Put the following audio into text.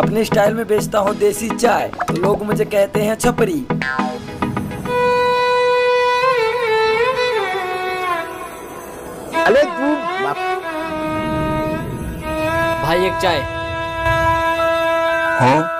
अपने स्टाइल में बेचता हूँ देसी चाय तो लोग मुझे कहते हैं छपरी। अरे तू भाई एक चाय। हाँ?